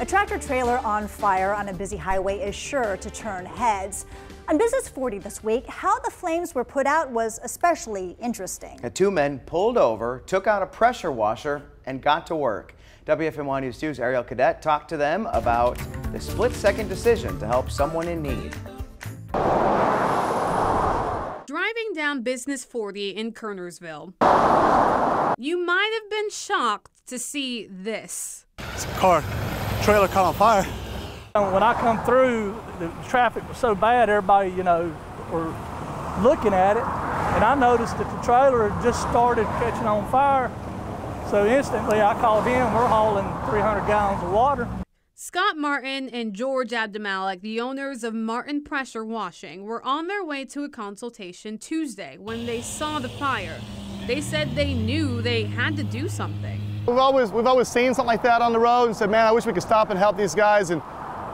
A tractor trailer on fire on a busy highway is sure to turn heads. On Business 40 this week, how the flames were put out was especially interesting. The two men pulled over, took out a pressure washer, and got to work. WFMY News 2's Ariel Cadet talked to them about the split-second decision to help someone in need. Driving down Business 40 in Kernersville, you might have been shocked to see this. It's a car trailer caught on fire. When I come through, the traffic was so bad, everybody, you know, were looking at it, and I noticed that the trailer had just started catching on fire. So instantly I called him. We're hauling 300 gallons of water. Scott Martin and George Abdamalik, the owners of Martin Pressure Washing, were on their way to a consultation Tuesday when they saw the fire. They said they knew they had to do something. We've always, we've always seen something like that on the road and said, man, I wish we could stop and help these guys. And,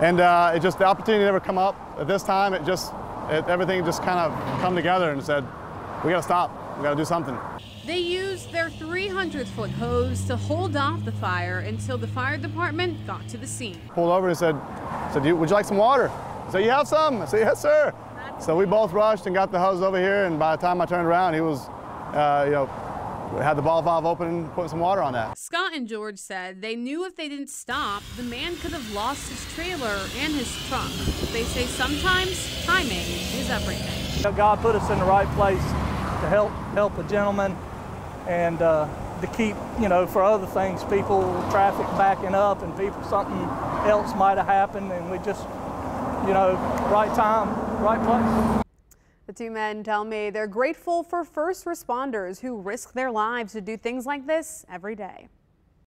and uh, it just, the opportunity never come up. At this time, it just, it, everything just kind of come together and said, we got to stop. We got to do something. They used their 300 foot hose to hold off the fire until the fire department got to the scene. Pulled over and said, said Would you like some water? I said, You have some? I said, Yes, sir. So we both rushed and got the hose over here. And by the time I turned around, he was, uh, you know, had the ball valve open and put some water on that. Scott and George said they knew if they didn't stop, the man could have lost his trailer and his truck. They say sometimes timing is everything. God put us in the right place to help help a gentleman and uh, to keep, you know, for other things, people, traffic backing up and people, something else might have happened and we just, you know, right time, right place. The two men tell me they're grateful for first responders who risk their lives to do things like this every day.